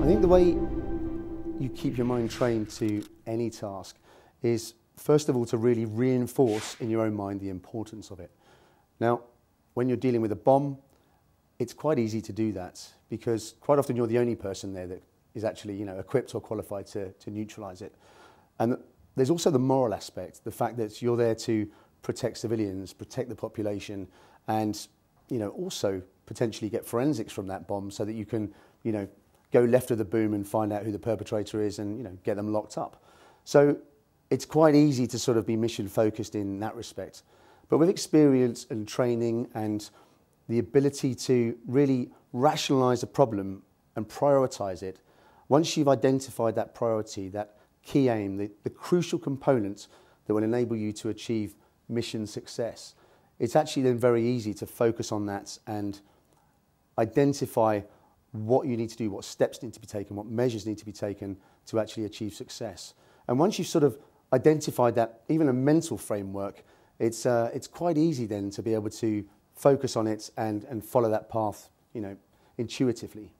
I think the way you keep your mind trained to any task is first of all to really reinforce in your own mind the importance of it. Now, when you're dealing with a bomb, it's quite easy to do that because quite often you're the only person there that is actually you know, equipped or qualified to, to neutralize it. And there's also the moral aspect, the fact that you're there to protect civilians, protect the population, and you know, also potentially get forensics from that bomb so that you can you know, go left of the boom and find out who the perpetrator is and you know, get them locked up. So it's quite easy to sort of be mission focused in that respect. But with experience and training and the ability to really rationalize a problem and prioritize it, once you've identified that priority, that key aim, the, the crucial components that will enable you to achieve mission success, it's actually then very easy to focus on that and identify what you need to do, what steps need to be taken, what measures need to be taken to actually achieve success. And once you've sort of identified that, even a mental framework, it's, uh, it's quite easy then to be able to focus on it and, and follow that path, you know, intuitively.